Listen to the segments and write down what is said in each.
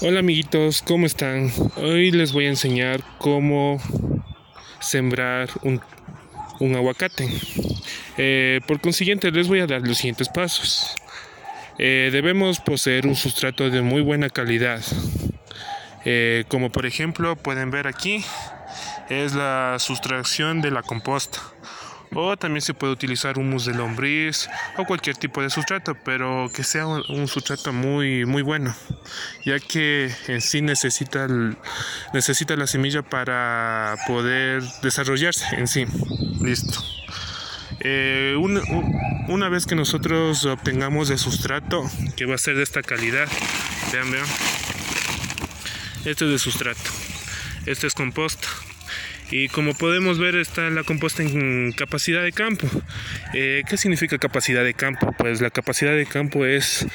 Hola amiguitos, ¿cómo están? Hoy les voy a enseñar cómo sembrar un, aguacate. Eh, por consiguiente, les voy a dar los siguientes pasos. Eh, debemos poseer un sustrato de muy buena calidad. Eh, como por ejemplo pueden ver aquí, es la sustracción de la composta o también se puede utilizar humus de lombriz o cualquier tipo de sustrato, pero que sea un, sustrato muy muy bueno, ya que en sí necesita necesita la semilla para poder desarrollarse en sí. Listo. Eh, una, vez que nosotros obtengamos el sustrato, que va a ser de esta calidad, vean, vean, este es de sustrato, este es composta y como podemos ver está la composta en capacidad de campo. Eh, ¿Qué significa capacidad de campo? Pues la capacidad de campo es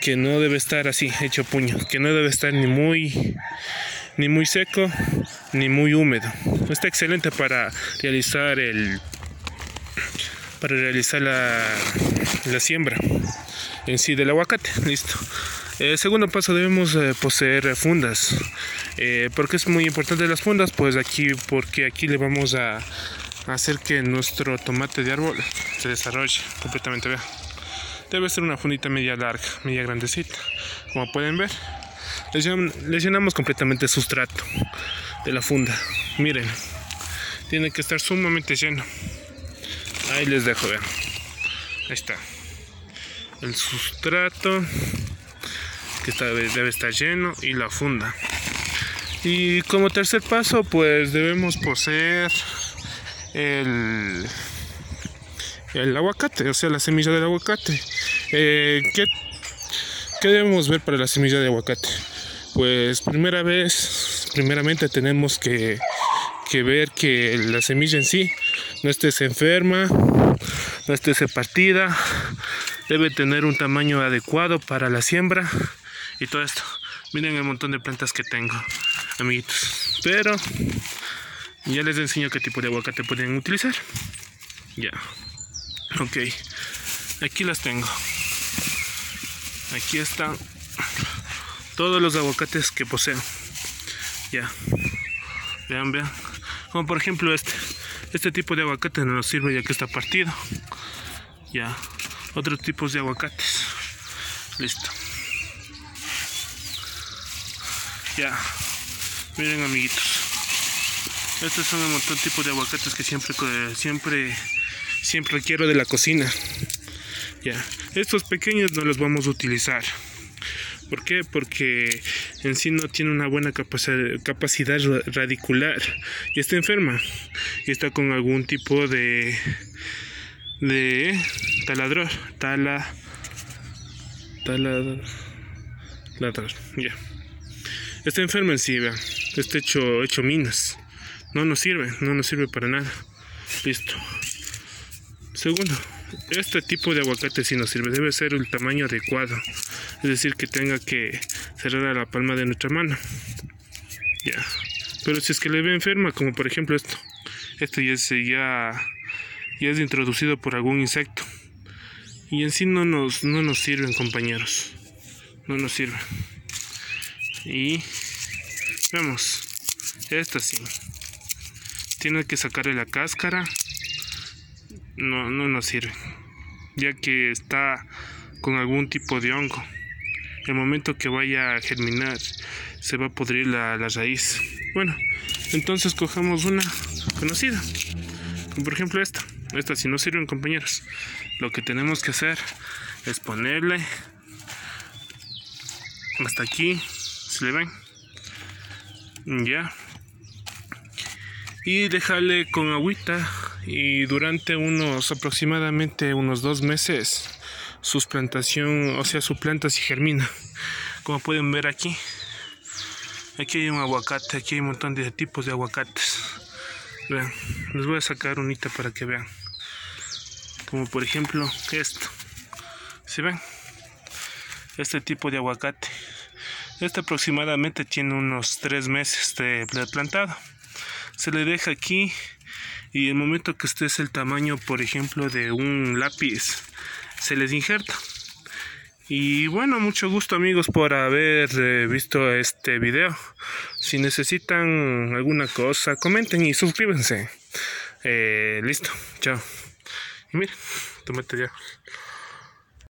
que no debe estar así, hecho puño, que no debe estar ni muy ni muy seco ni muy húmedo. Está excelente para realizar el para realizar la siembra en sí del aguacate. Listo. El segundo paso debemos eh, poseer fundas. Eh, ¿Por qué es muy importante las fundas? Pues aquí, porque aquí le vamos a, hacer que nuestro tomate de árbol se desarrolle completamente. Vea. Debe ser una fundita media larga, media grandecita. Como pueden ver, llenamos completamente el sustrato de la funda. Miren, tiene que estar sumamente lleno. Ahí les dejo, vean. Ahí está. El sustrato que debe estar lleno y la funda. Y como tercer paso, pues debemos poseer el, el aguacate, o sea, la semilla del aguacate. Eh, ¿qué, debemos ver para la semilla de aguacate? Pues primera vez, primeramente tenemos que, que ver que la semilla en sí no esté enferma, no esté partida, debe tener un tamaño adecuado para la siembra y todo esto. Miren el montón de plantas que tengo, amiguitos. Pero ya les enseño qué tipo de aguacate pueden utilizar. Ya. Ok. Aquí las tengo. Aquí están todos los aguacates que poseo. Ya. Vean, vean. Como por ejemplo este. Este tipo de aguacate no nos sirve ya que está partido. Ya. Otros tipos de aguacates. Listo. Ya. Miren amiguitos. Estos son el montón de tipos de aguacates que siempre siempre siempre quiero de la cocina. Ya. Estos pequeños no los vamos a utilizar. ¿Por qué? Porque en sí no tiene una buena capacidad radicular y está enferma y está con algún tipo de de taladro, tala taladro, ya. Está enfermo en sí, vean. Está hecho, hecho minas. No nos sirve, no nos sirve para nada. Listo. Segundo, este tipo de aguacate sí nos sirve. Debe ser el tamaño adecuado. Es decir, que tenga que cerrar a la palma de nuestra mano. Ya. Pero si es que le ve enferma, como por ejemplo esto. Esto ya es, ya es introducido por algún insecto. Y en sí no nos, no nos sirven, compañeros. No nos sirven. Y vemos, esta sí. Tiene que sacarle la cáscara. No, no nos sirve. Ya que está con algún tipo de hongo. El momento que vaya a germinar, se va a podrir la, la raíz. Bueno, entonces cojamos una conocida. Como por ejemplo esta. Esta si no sirven compañeros. Lo que tenemos que hacer es ponerle hasta aquí ¿Se le ven? Ya. Y dejarle con agüita y durante unos aproximadamente unos dos meses su plantación, o sea, su planta se germina. Como pueden ver aquí. Aquí hay un aguacate, aquí hay un montón de tipos de aguacates. Vean, les voy a sacar unita para que vean. Como por ejemplo esto. ¿Se ven? Este tipo de aguacate. Este aproximadamente tiene unos 3 meses de plantado. Se le deja aquí y el momento que este es el tamaño, por ejemplo, de un lápiz, se les injerta. Y bueno, mucho gusto amigos por haber eh, visto este video. Si necesitan alguna cosa, comenten y suscríbanse. Eh, listo, chao. Y mira, tómate ya.